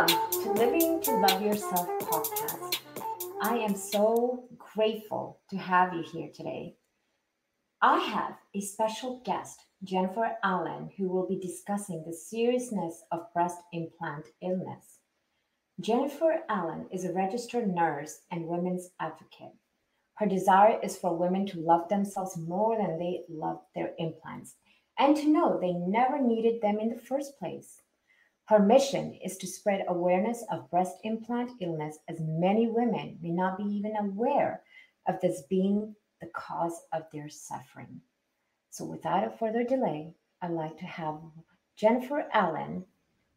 Welcome to Living to Love Yourself podcast. I am so grateful to have you here today. I have a special guest, Jennifer Allen, who will be discussing the seriousness of breast implant illness. Jennifer Allen is a registered nurse and women's advocate. Her desire is for women to love themselves more than they love their implants and to know they never needed them in the first place. Her mission is to spread awareness of breast implant illness as many women may not be even aware of this being the cause of their suffering. So, without a further delay, I'd like to have Jennifer Allen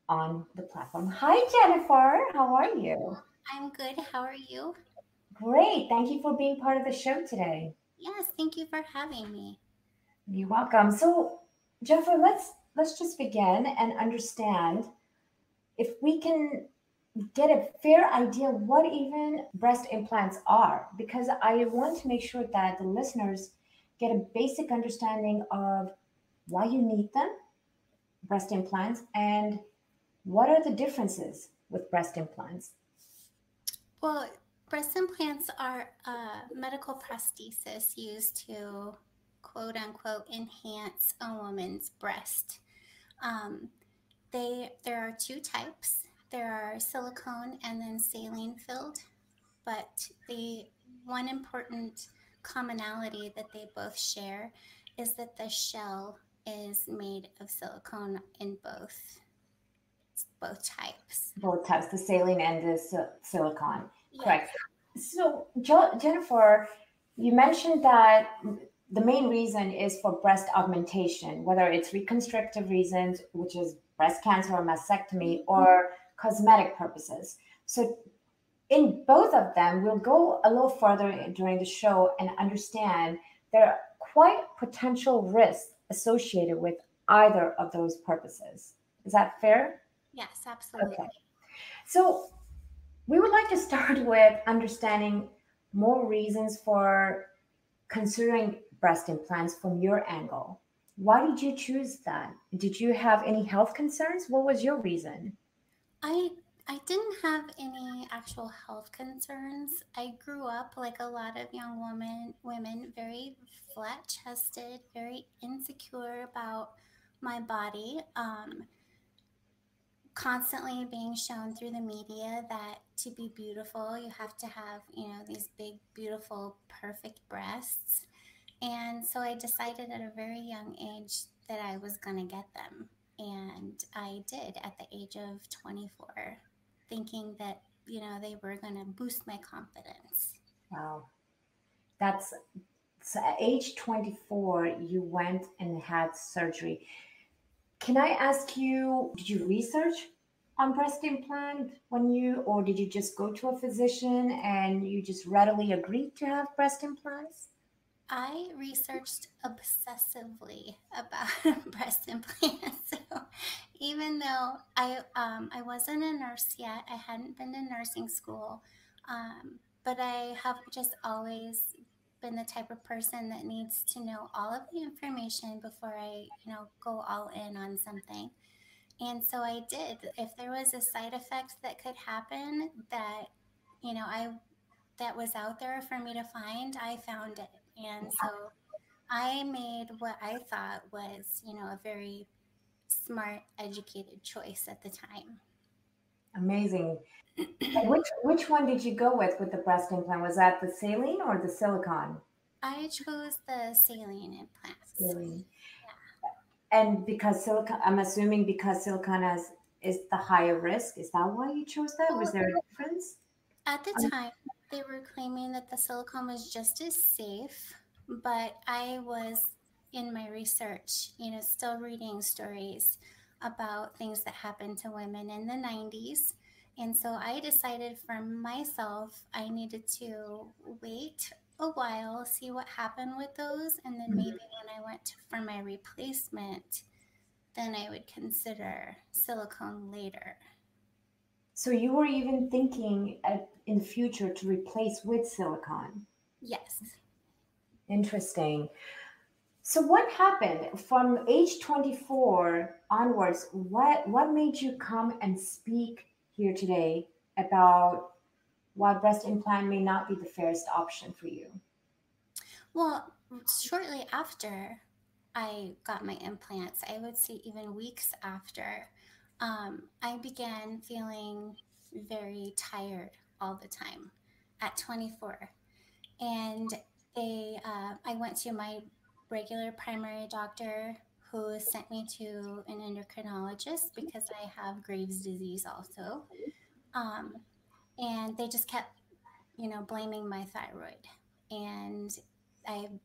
on the platform. Hi, Jennifer. How are you? I'm good. How are you? Great. Thank you for being part of the show today. Yes, thank you for having me. You're welcome. So, Jennifer, let's let's just begin and understand if we can get a fair idea what even breast implants are because I want to make sure that the listeners get a basic understanding of why you need them, breast implants, and what are the differences with breast implants? Well, breast implants are a medical prosthesis used to quote unquote enhance a woman's breast. Um, they there are two types. There are silicone and then saline filled, but the one important commonality that they both share is that the shell is made of silicone in both both types. Both types, the saline and the silicone. Yes. Correct. So, jo- Jennifer, you mentioned that the main reason is for breast augmentation, whether it's reconstructive reasons, which is breast cancer or mastectomy, or cosmetic purposes. So, in both of them, we'll go a little further during the show and understand there are quite potential risks associated with either of those purposes. Is that fair? Yes, absolutely. Okay. So, we would like to start with understanding more reasons for considering breast implants from your angle. Why did you choose that? Did you have any health concerns? What was your reason? I I didn't have any actual health concerns. I grew up like a lot of young women women very flat chested, very insecure about my body. Um, constantly being shown through the media that to be beautiful you have to have you know these big beautiful perfect breasts and so I decided at a very young age that I was going to get them. And I did at the age of 24, thinking that, you know, they were going to boost my confidence. Wow. That's so at age 24, you went and had surgery. Can I ask you, did you research on breast implant when you, or did you just go to a physician and you just readily agreed to have breast implants? I researched obsessively about breast implants. So even though I um, I wasn't a nurse yet, I hadn't been to nursing school, um, but I have just always been the type of person that needs to know all of the information before I you know go all in on something. And so I did. If there was a side effect that could happen that you know I that was out there for me to find, I found it and so I made what I thought was, you know, a very smart, educated choice at the time. Amazing. which which one did you go with with the breast implant? Was that the saline or the silicone? I chose the saline implants. Saline. Yeah. And because silicone, I'm assuming because silicone has is the higher risk. Is that why you chose that? Was there a difference? At the um, time, they were claiming that the silicone was just as safe, but I was in my research, you know, still reading stories about things that happened to women in the 90s. And so I decided for myself, I needed to wait a while, see what happened with those. And then maybe mm-hmm. when I went for my replacement, then I would consider silicone later. So you were even thinking at, in the future to replace with silicone. Yes. Interesting. So what happened from age 24 onwards? What what made you come and speak here today about why breast implant may not be the fairest option for you. Well, shortly after I got my implants, I would say even weeks after, um, I began feeling very tired all the time at 24. And they, uh, I went to my regular primary doctor who sent me to an endocrinologist because I have Graves' disease also. Um, and they just kept, you know, blaming my thyroid. And I've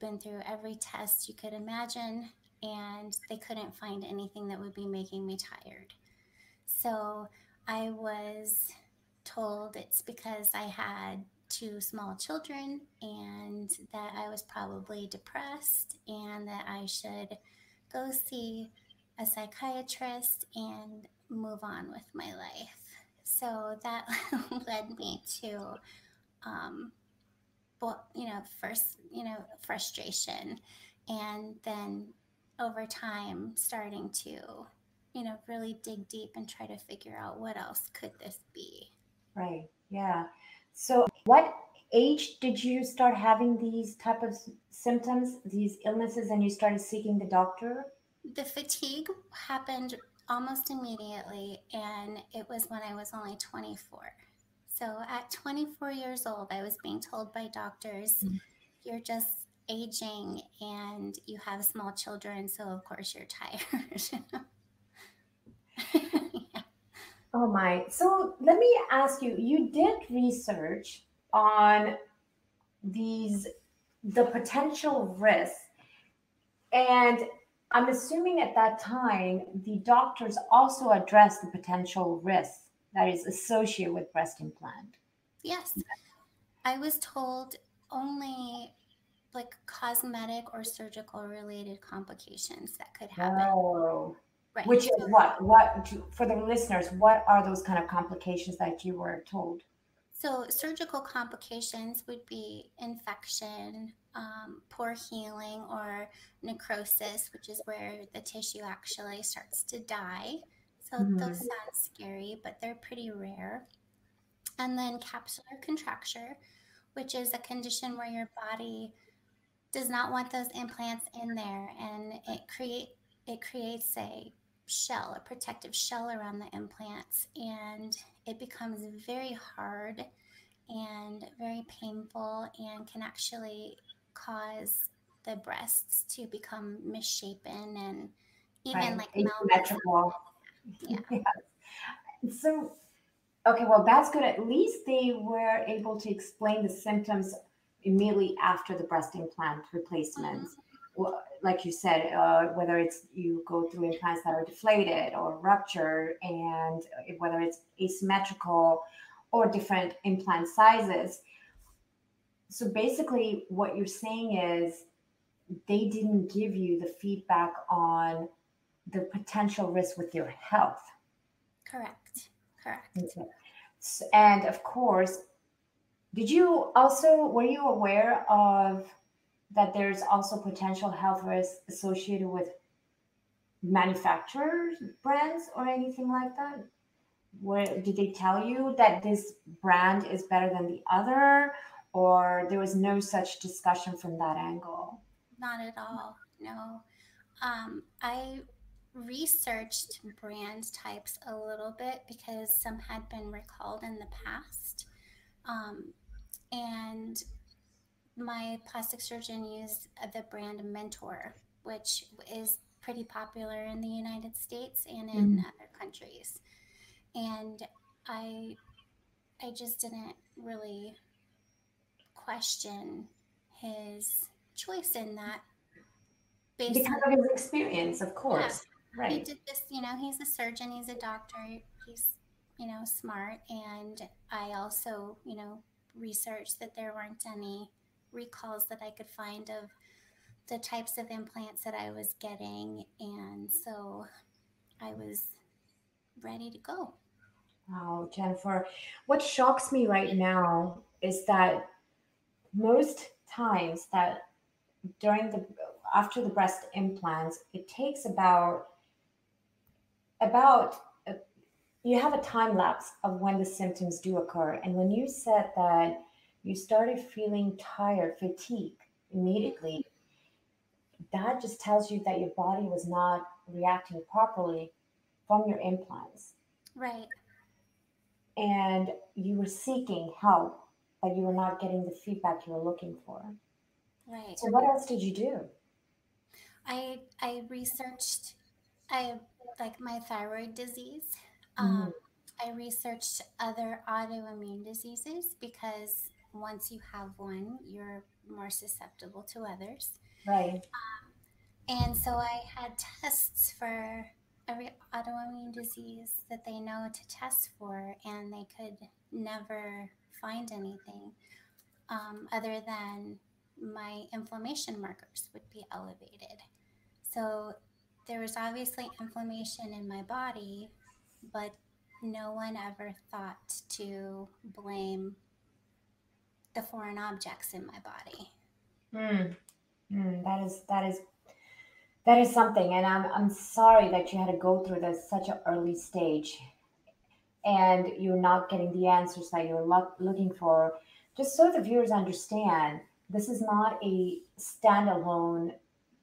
been through every test you could imagine, and they couldn't find anything that would be making me tired. So I was told it's because I had two small children and that I was probably depressed and that I should go see a psychiatrist and move on with my life. So that led me to, um, well, you know, first, you know, frustration. And then over time, starting to, you know, really dig deep and try to figure out what else could this be. Right. Yeah. So, what age did you start having these type of symptoms, these illnesses, and you started seeking the doctor? The fatigue happened almost immediately, and it was when I was only 24. So at 24 years old, I was being told by doctors, mm-hmm. you're just aging and you have small children, so of course you're tired. yeah. Oh my. So let me ask you you did research on these, the potential risks. And I'm assuming at that time, the doctors also addressed the potential risks that is associated with breast implant. Yes. I was told only like cosmetic or surgical related complications that could happen. Oh. Right. Which is what? What for the listeners? What are those kind of complications that you were told? So, surgical complications would be infection, um, poor healing, or necrosis, which is where the tissue actually starts to die. So, mm-hmm. those sound scary, but they're pretty rare. And then capsular contracture, which is a condition where your body does not want those implants in there and it create it creates a shell, a protective shell around the implants, and it becomes very hard and very painful and can actually cause the breasts to become misshapen and even right. like asymmetrical. Yeah. yes. So, okay, well, that's good. At least they were able to explain the symptoms immediately after the breast implant replacements. Mm-hmm like you said, uh, whether it's you go through implants that are deflated or ruptured, and whether it's asymmetrical or different implant sizes. So basically, what you're saying is they didn't give you the feedback on the potential risk with your health. Correct. Correct. Okay. And of course, did you also were you aware of that there's also potential health risks associated with manufacturers brands or anything like that? Where did they tell you that this brand is better than the other or there was no such discussion from that angle? Not at all no. Um, i researched brand types a little bit because some had been recalled in the past. Um, and my plastic surgeon used the brand Mentor, which is pretty popular in the United States and in mm. other countries. And I I just didn't really question his choice in that based because on, of his experience, of course. Yeah, right. He did this, you know, he's a surgeon, he's a doctor, he's, you know, smart. And I also, you know, researched that there weren't any recalls that I could find of the types of implants that I was getting. And so I was ready to go. Wow, Jennifer. What shocks me right now is that most times that during the after the breast implants, it takes about about you have a time lapse of when the symptoms do occur. And when you said that you started feeling tired, fatigue immediately, mm-hmm. that just tells you that your body was not reacting properly from your implants. Right. And you were seeking help, but you were not getting the feedback you were looking for. Right. So what else did you do? I I researched I like my thyroid disease. Um, I researched other autoimmune diseases because once you have one, you're more susceptible to others. Right. And so I had tests for every autoimmune disease that they know to test for, and they could never find anything um, other than my inflammation markers would be elevated. So there was obviously inflammation in my body, but no one ever thought to blame the foreign objects in my body. Mm. Mm, that is that is that is something, and I'm I'm sorry that you had to go through this such an early stage, and you're not getting the answers that you're lo- looking for. Just so the viewers understand, this is not a standalone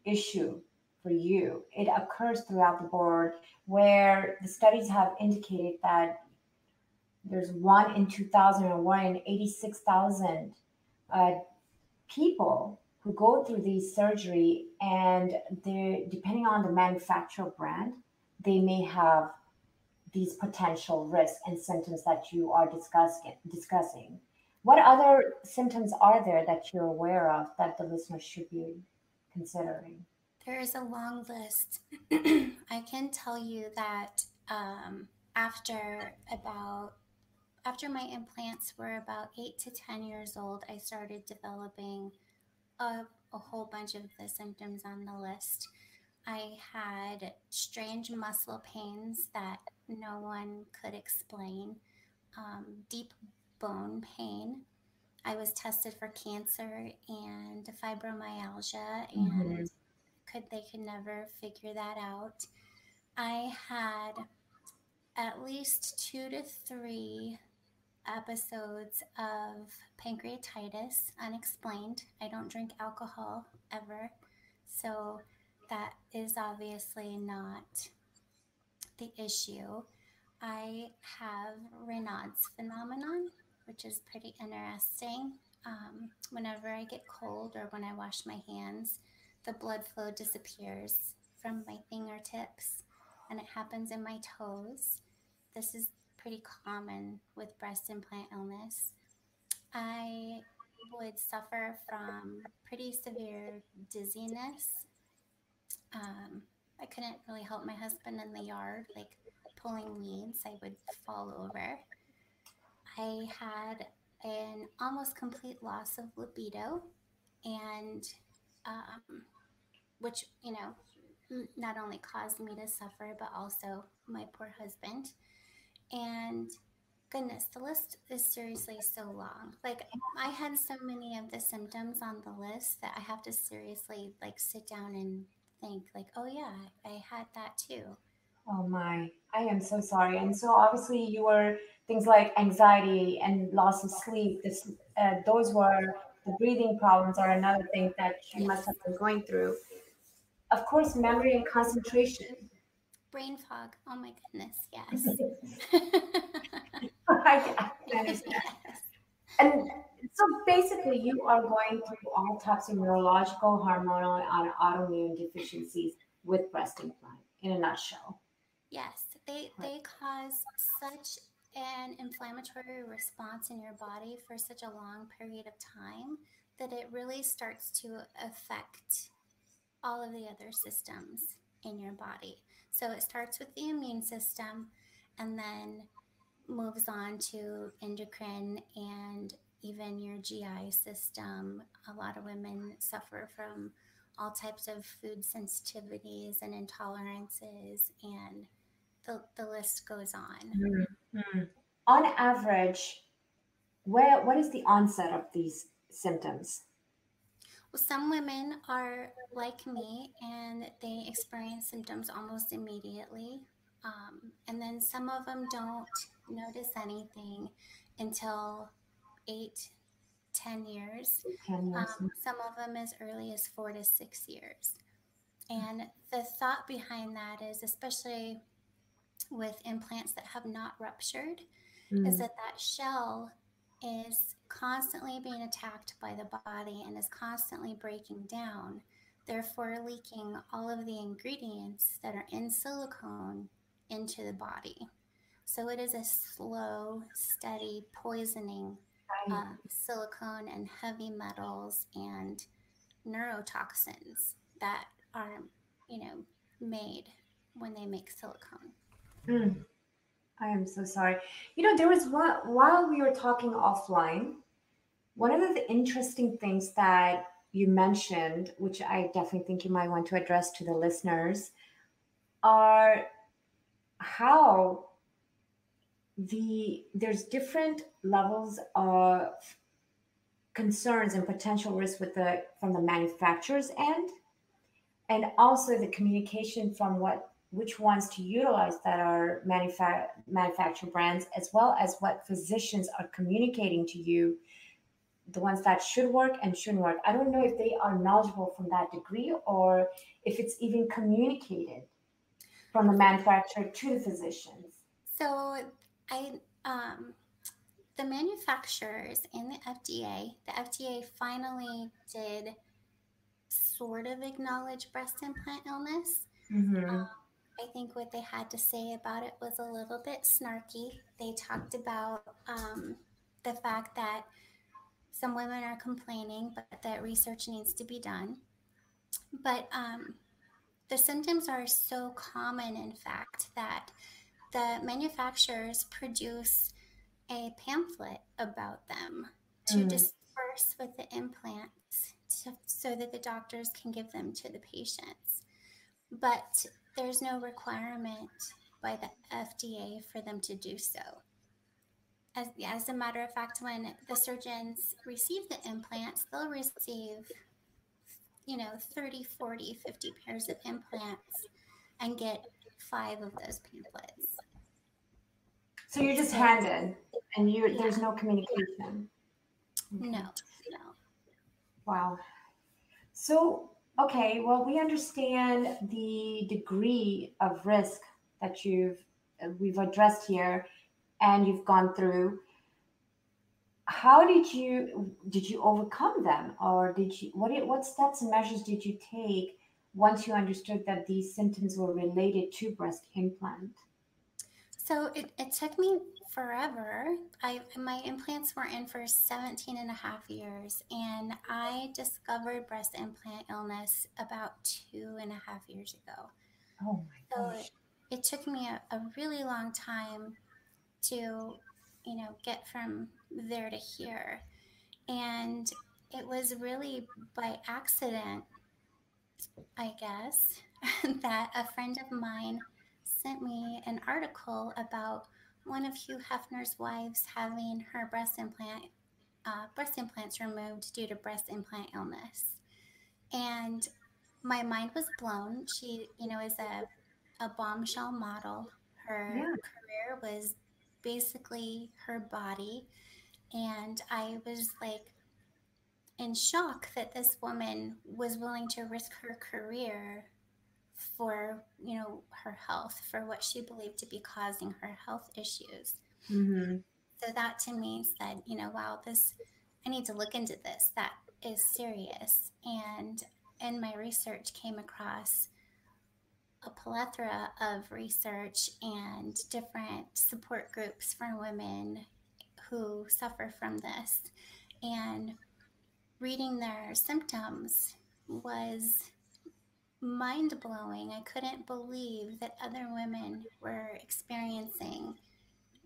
issue for you. It occurs throughout the board, where the studies have indicated that there's one in 2000 and one in 86,000 uh, people who go through these surgery and they depending on the manufacturer brand they may have these potential risks and symptoms that you are discussing discussing what other symptoms are there that you're aware of that the listeners should be considering there is a long list i can tell you that um, after about after my implants were about eight to ten years old i started developing a, a whole bunch of the symptoms on the list. I had strange muscle pains that no one could explain, um, deep bone pain. I was tested for cancer and fibromyalgia, and mm-hmm. Could they could never figure that out. I had at least two to three episodes of pancreatitis unexplained. I don't drink alcohol ever. So that is obviously not the issue. I have Raynaud's phenomenon, which is pretty interesting. Um, whenever I get cold or when I wash my hands, the blood flow disappears from my fingertips and it happens in my toes. This is pretty common with breast implant illness. I would suffer from pretty severe dizziness. Um, I couldn't really help my husband in the yard, like pulling weeds, I would fall over. I had an almost complete loss of libido, and um, which, you know, not only caused me to suffer, but also my poor husband. And goodness, the list is seriously so long. Like I had so many of the symptoms on the list that I have to seriously like sit down and think like, oh yeah, I had that too. Oh my, I am so sorry. And so obviously you were things like anxiety and loss of sleep. This, uh, those were the breathing problems are another thing that you must have been going through. Of course, memory and concentration brain fog. Oh my goodness, yes. I, understand. Yes. And so basically, you are going through all types of neurological, hormonal, and autoimmune deficiencies with breast implant in a nutshell. Yes, they, they cause such an inflammatory response in your body for such a long period of time that it really starts to affect all of the other systems in your body. So it starts with the immune system and then moves on to endocrine and even your GI system. A lot of women suffer from all types of food sensitivities and intolerances, and the, the list goes on. Mm-hmm. On average, where what is the onset of these symptoms? Some women are like me and they experience symptoms almost immediately. Um, and then some of them don't notice anything until eight, ten years. 10 years. Um, some of them as early as four to six years. And the thought behind that is, especially with implants that have not ruptured, Mm. is that that shell is constantly being attacked by the body and is constantly breaking down, therefore leaking all of the ingredients that are in silicone into the body. So it is a slow, steady poisoning silicone and heavy metals and neurotoxins that are, you know, made when they make silicone. Mm. I am so sorry. You know, there was one while we were talking offline, one of the interesting things that you mentioned, which I definitely think you might want to address to the listeners, are how the there's different levels of concerns and potential risks with the from the manufacturer's end and also the communication from what which ones to utilize that are manufa- manufacturer brands as well as what physicians are communicating to you the ones that should work and shouldn't work i don't know if they are knowledgeable from that degree or if it's even communicated from the manufacturer to the physicians So I um the manufacturers and the FDA, the FDA finally did sort of acknowledge breast implant illness. mm-hmm. Um, I think what they had to say about it was a little bit snarky. They talked about um, the fact that some women are complaining, but that research needs to be done. But um, the symptoms are so common, in fact, that the manufacturers produce a pamphlet about them to Mm. disperse with the implants to, so that the doctors can give them to the patients. But there's no requirement by the FDA for them to do so. As, as a matter of fact, when the surgeons receive the implants, they'll receive, you know, 30, 40, 50 pairs of implants and get five of those pamphlets. so you're just handed and you there's no communication No, no. Wow. So, okay, well, we understand the degree of risk that you've uh, we've addressed here and you've gone through. How did you did you overcome them or did you what did, what steps and measures did you take once you understood that these symptoms were related to breast implant? So it, it took me forever. I my implants were in for 17 and a half years and I discovered breast implant illness about two and a half years ago. Oh my So gosh. it took me a, a really long time to, you know, get from there to here. And it was really by accident, I guess, that a friend of mine sent me an article about one of Hugh Hefner's wives having her breast implant uh, breast implants removed due to breast implant illness. And my mind was blown. She, you know, is a, a bombshell model. Her Yeah. career was basically her body. And I was like in shock that this woman was willing to risk her career for, you know, her health, for what she believed to be causing her health issues. Mm-hmm. So that to me said, you know, wow, this, I need to look into this. That is serious. And in my research, came across a plethora of research and different support groups for women who suffer from this. And reading their symptoms was mind blowing. I couldn't believe that other women were experiencing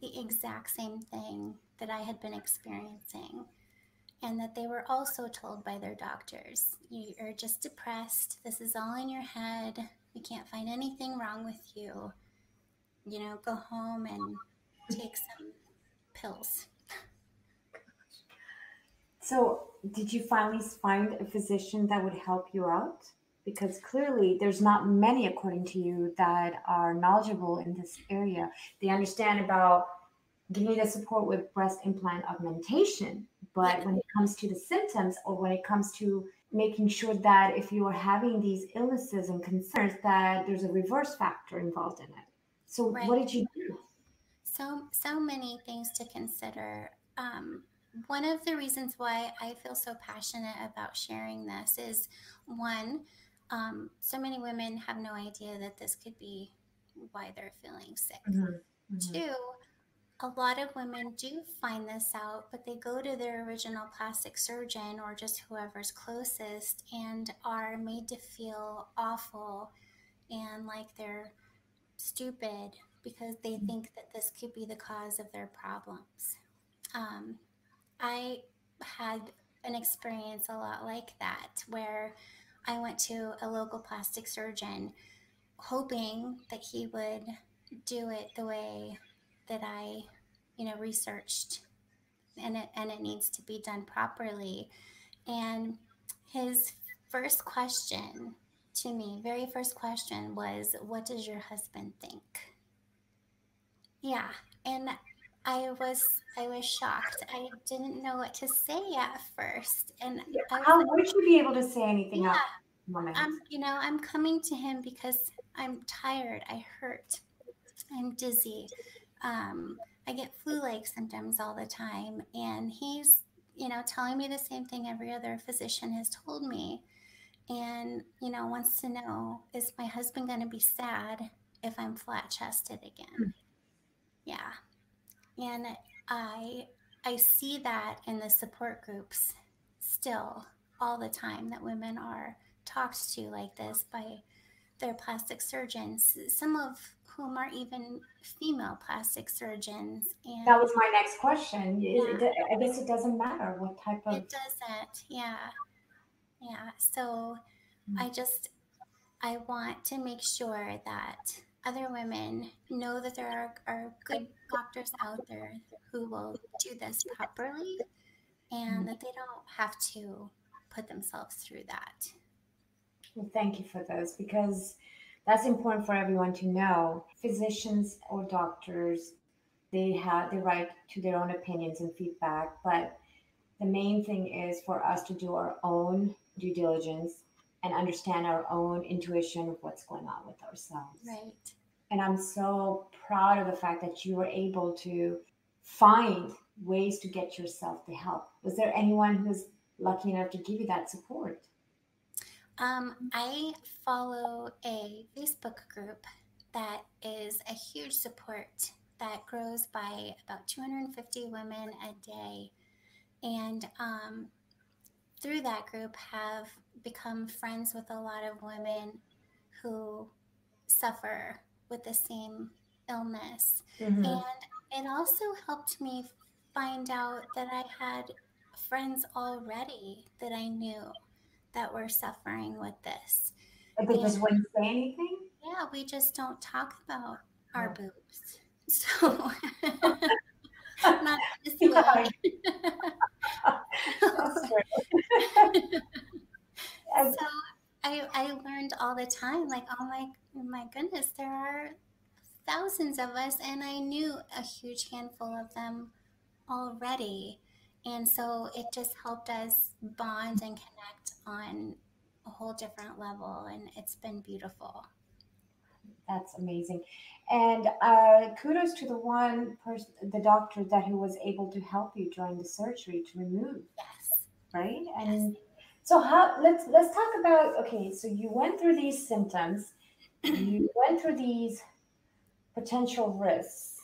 the exact same thing that I had been experiencing. And that they were also told by their doctors, you're just depressed. This is all in your head. We can't find anything wrong with you. You know, go home and take some pills. So, did you finally find a physician that would help you out? Because clearly there's not many, according to you, that are knowledgeable in this area. They understand about giving the support with breast implant augmentation, but when it comes to the symptoms or when it comes to making sure that if you are having these illnesses and concerns that there's a reverse factor involved in it so right. what did you do so so many things to consider um, one of the reasons why i feel so passionate about sharing this is one um, so many women have no idea that this could be why they're feeling sick mm-hmm. Mm-hmm. two a lot of women do find this out, but they go to their original plastic surgeon or just whoever's closest and are made to feel awful and like they're stupid because they mm-hmm. think that this could be the cause of their problems. Um, I had an experience a lot like that where I went to a local plastic surgeon hoping that he would do it the way that I, you know, researched and it and it needs to be done properly. And his first question to me, very first question was, What does your husband think? Yeah. And I was I was shocked. I didn't know what to say at first. And how would you be able to say anything yeah, Um, you know, I'm coming to him because I'm tired. I hurt. I'm dizzy um, I get flu-like symptoms all the time, and he's you know telling me the same thing every other physician has told me, and you know wants to know is my husband going to be sad if I'm flat-chested again? Mm. Yeah, and I I see that in the support groups still all the time that women are talked to like this by their plastic surgeons. Some of whom are even female plastic surgeons. And that was my next question. Yeah. I guess it doesn't matter what type of. It doesn't. Yeah. Yeah. So mm-hmm. I just, I want to make sure that other women know that there are, are good doctors out there who will do this properly and mm-hmm. that they don't have to put themselves through that. Well, thank you for those because that's important for everyone to know. Physicians or doctors, they have the right to their own opinions and feedback, but the main thing is for us to do our own due diligence and understand our own intuition of what's going on with ourselves. Right. And I'm so proud of the fact that you were able to find ways to get yourself the help. Was there anyone who was lucky enough to give you that support? Um, I follow a Facebook group that is a huge support that grows by about 250 women a day. And um, through that group have become friends with a lot of women who suffer with the same illness. Mm-hmm. And it also helped me find out that I had friends already that I knew that we're suffering with this. They just wouldn't say anything? Yeah, we just don't talk about oh. our oh. boobs. So not this so I, I learned all the time, like, oh my my goodness, there are thousands of us, and I knew a huge handful of them already. And so it just helped us bond and connect on a whole different level. And it's been beautiful. That's amazing. And uh, kudos to the one person, the doctor that who was able to help you during the surgery to remove. Yes. Right. And yes. so how let's let's talk about okay. So you went through these symptoms, you went through these potential risks.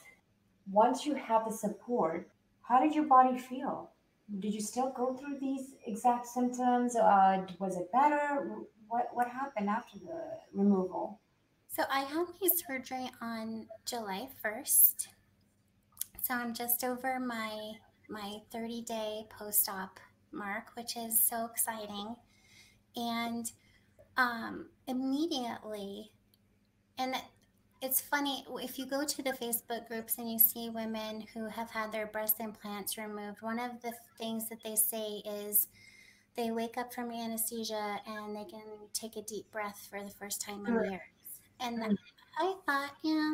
Once you have the support, how did your body feel? Did you still go through these exact symptoms? Uh, was it better? What what happened after the removal? So I had my surgery on July first. So I'm just over my my 30 day post op mark, which is so exciting. And um, immediately, and it's funny if you go to the Facebook groups and you see women who have had their breast implants removed, one of the things that they say is they wake up from anesthesia and they can take a deep breath for the first time in years. And mm. I thought, yeah,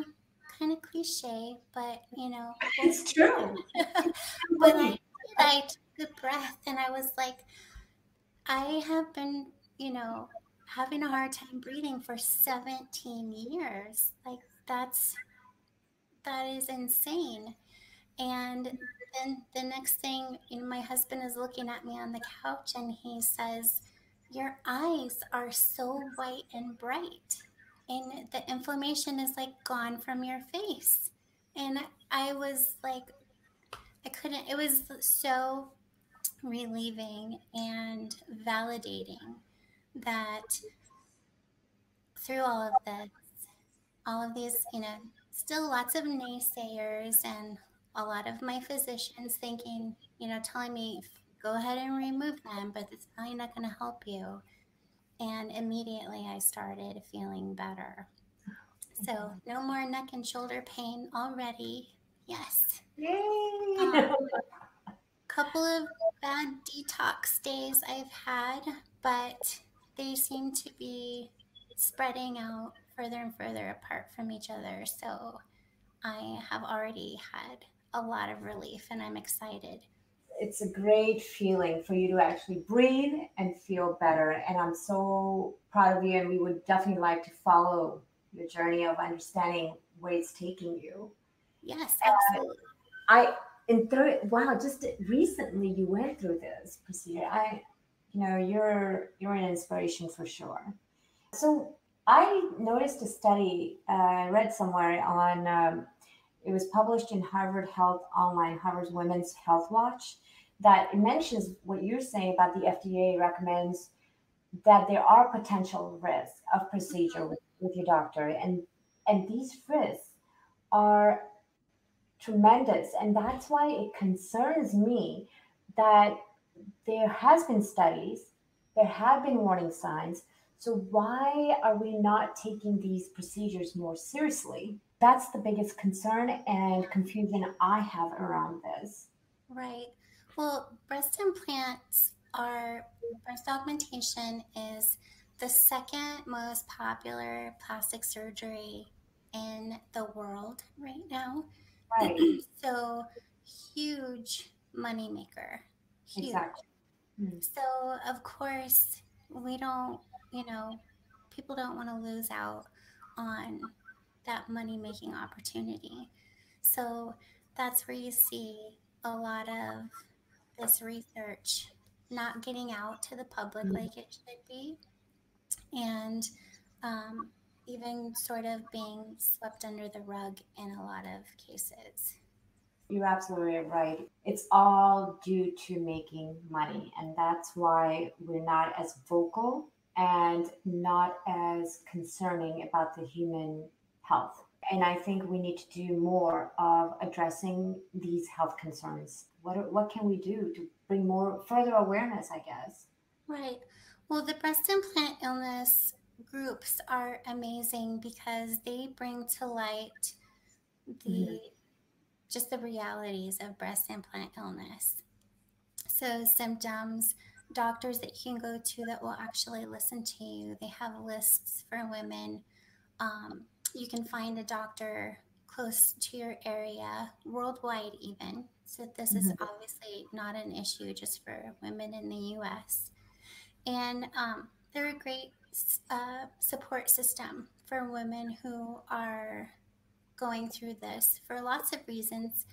kind of cliche, but you know, it's true. but I, I took a breath and I was like, I have been, you know, having a hard time breathing for 17 years. Like that's that is insane. And then the next thing, you know, my husband is looking at me on the couch and he says, Your eyes are so white and bright. And the inflammation is like gone from your face. And I was like, I couldn't, it was so relieving and validating that through all of this, all of these, you know, still lots of naysayers and a lot of my physicians thinking, you know, telling me, go ahead and remove them, but it's probably not going to help you. And immediately I started feeling better. So no more neck and shoulder pain already. Yes. Yay! Um, couple of bad detox days I've had, but they seem to be spreading out further and further apart from each other. So I have already had a lot of relief and I'm excited. It's a great feeling for you to actually breathe and feel better. And I'm so proud of you. And we would definitely like to follow your journey of understanding where it's taking you. Yes, absolutely. I and through wow, just recently you went through this procedure. I you know, you're you're an inspiration for sure. So I noticed a study uh, I read somewhere on um, it was published in Harvard Health Online, Harvard's Women's Health Watch, that mentions what you're saying about the FDA recommends that there are potential risks of procedure with, with your doctor. And, and these risks are tremendous. And that's why it concerns me that there has been studies, there have been warning signs. So why are we not taking these procedures more seriously? that's the biggest concern and confusion I have around this. Right. Well, breast implants are breast augmentation is the second most popular plastic surgery in the world right now. Right. so huge money maker. Huge. Exactly. Mm-hmm. So of course we don't, you know, people don't want to lose out on that money making opportunity. So that's where you see a lot of this research not getting out to the public mm-hmm. like it should be, and um, even sort of being swept under the rug in a lot of cases. You're absolutely right. It's all due to making money, and that's why we're not as vocal and not as concerning about the human health. And I think we need to do more of addressing these health concerns. What, what can we do to bring more further awareness, I guess? Right. Well, the breast implant illness groups are amazing because they bring to light the mm-hmm. Just the realities of breast implant illness. So symptoms, doctors that you can go to that will actually listen to you. They have lists for women. Um, you can find a doctor close to your area, worldwide even. So this mm-hmm. is obviously not an issue just for women in the U.S. And um, they're a great uh, support system for women who are going through this for lots of reasons.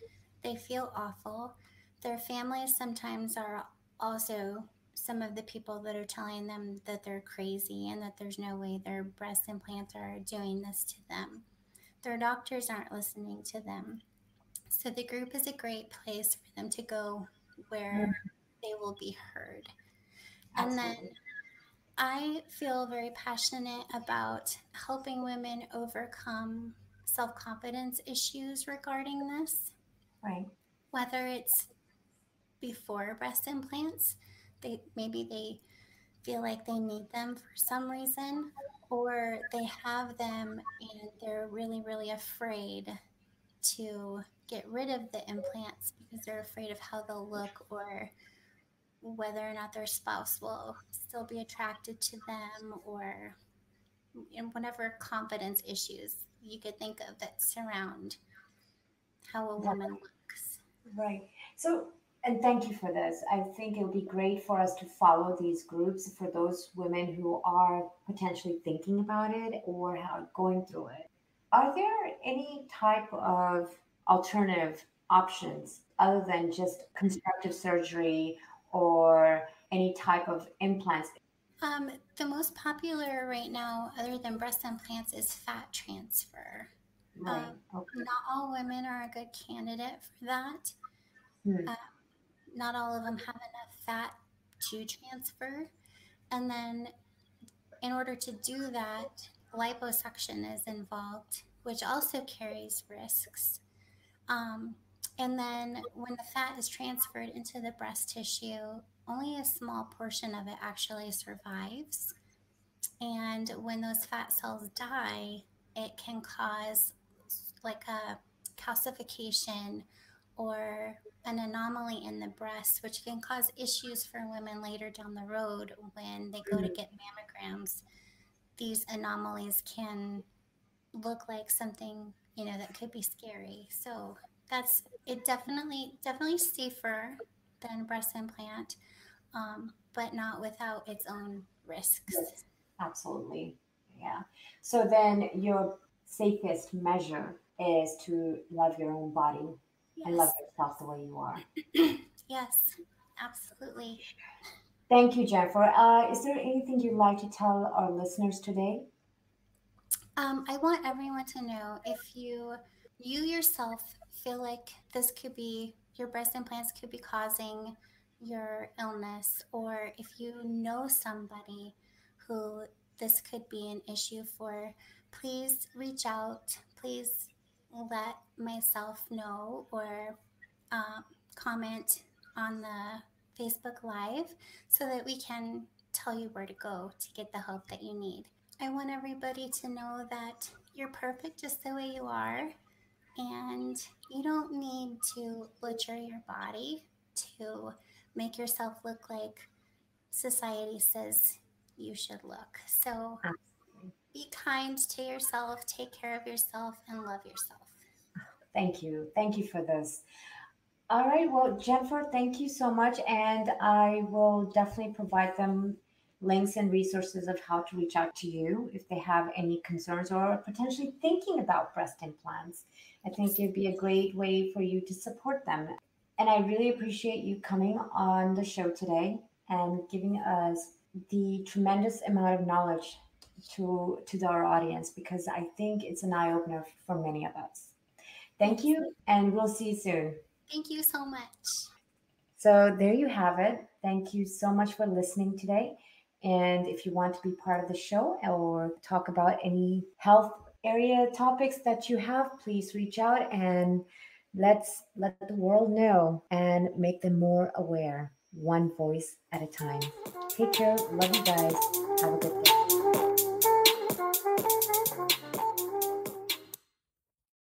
They feel awful. Their families sometimes are also some of the people that are telling them that they're crazy and that there's no way their breast implants are doing this to them. Their doctors aren't listening to them. So the group is a great place for them to go where mm. they will be heard. Absolutely. And then I feel very passionate about helping women overcome self confidence issues regarding this. Right. Whether it's before breast implants, they maybe they feel like they need them for some reason or they have them and they're really really afraid to get rid of the implants because they're afraid of how they'll look or whether or not their spouse will still be attracted to them or in whatever confidence issues you could think of that surround how a woman looks. Right. So, and thank you for this. I think it would be great for us to follow these groups for those women who are potentially thinking about it or are going through it. Are there any type of alternative options other than just constructive surgery or any type of implants? Um, the most popular right now, other than breast implants, is fat transfer. Right. Um, okay. Not all women are a good candidate for that. Hmm. Uh, not all of them have enough fat to transfer. And then, in order to do that, liposuction is involved, which also carries risks. Um, and then, when the fat is transferred into the breast tissue, only a small portion of it actually survives. And when those fat cells die, it can cause like a calcification or an anomaly in the breast, which can cause issues for women later down the road when they go to mm-hmm. get mammograms. These anomalies can look like something, you know, that could be scary. So that's it definitely definitely safer than breast implant, um, but not without its own risks. Yes, absolutely. Yeah. So then your safest measure is to love your own body yes. and love yourself the way you are. yes, absolutely. Thank you, Jennifer. Uh, is there anything you'd like to tell our listeners today? Um, I want everyone to know if you you yourself feel like this could be your breast implants could be causing your illness, or if you know somebody who this could be an issue for, please reach out. Please let myself know or uh, comment on the Facebook Live so that we can tell you where to go to get the help that you need. I want everybody to know that you're perfect just the way you are, and you don't need to butcher your body to make yourself look like society says you should look. So be kind to yourself, take care of yourself, and love yourself. Thank you. Thank you for this. All right. Well, Jennifer, thank you so much. And I will definitely provide them links and resources of how to reach out to you if they have any concerns or potentially thinking about breast implants. I think it'd be a great way for you to support them. And I really appreciate you coming on the show today and giving us the tremendous amount of knowledge to to our audience because I think it's an eye opener for many of us. Thank you, and we'll see you soon. Thank you so much. So there you have it. Thank you so much for listening today. And if you want to be part of the show or talk about any health area topics that you have, please reach out and let's let the world know and make them more aware, one voice at a time. Take care. Love you guys. Have a good.